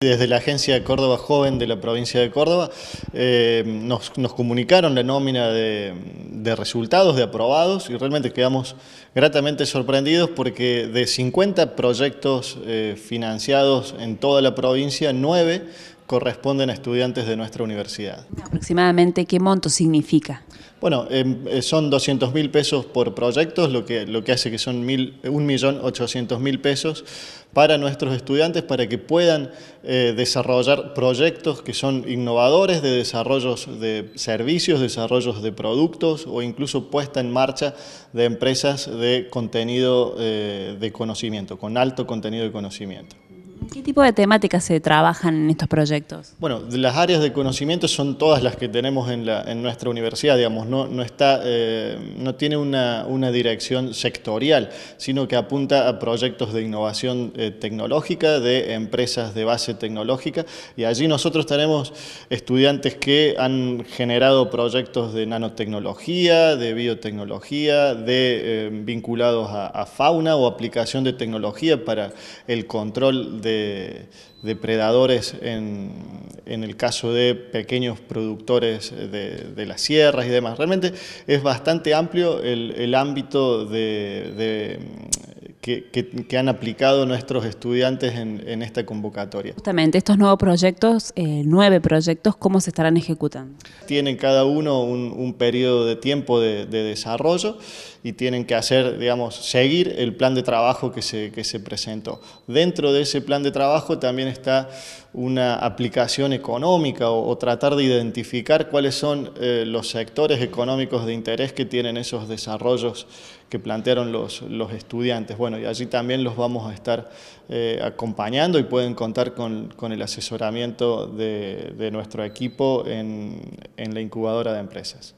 Desde la Agencia Córdoba Joven de la provincia de Córdoba eh, nos, comunicaron la nómina de, resultados, de aprobados y realmente quedamos gratamente sorprendidos porque de 50 proyectos eh, financiados en toda la provincia, 9 corresponden a estudiantes de nuestra universidad. ¿Aproximadamente qué monto significa? Bueno, em, eh, son 200 mil pesos por proyectos, lo que, lo que hace que son 1.800.000 pesos para nuestros estudiantes para que puedan eh, desarrollar proyectos que son innovadores de desarrollos de servicios, desarrollos de productos o incluso puesta en marcha de empresas de contenido eh, de conocimiento, con alto contenido de conocimiento. ¿Qué tipo de temáticas se trabajan en estos proyectos? Bueno, las áreas de conocimiento son todas las que tenemos en, nuestra universidad, digamos, no, eh, tiene una, dirección sectorial, sino que apunta a proyectos de innovación eh, tecnológica, de empresas de base tecnológica, y allí nosotros tenemos estudiantes que han generado proyectos de nanotecnología, de biotecnología, de, eh, vinculados a fauna o aplicación de tecnología para el control de depredadores en, el caso de pequeños productores de, las sierras y demás. Realmente es bastante amplio el, ámbito de, que, han aplicado nuestros estudiantes en, esta convocatoria. Justamente, estos nuevos proyectos, eh, nueve proyectos, ¿cómo se estarán ejecutando? Tienen cada uno un, periodo de tiempo de, desarrollo y tienen que hacer, digamos, seguir el plan de trabajo que se, que se presentó. Dentro de ese plan de trabajo también está una aplicación económica o, tratar de identificar cuáles son eh, los sectores económicos de interés que tienen esos desarrollos que plantearon los, los estudiantes. Bueno, y allí también los vamos a estar eh, acompañando y pueden contar con, con el asesoramiento de, de nuestro equipo en, en la incubadora de empresas.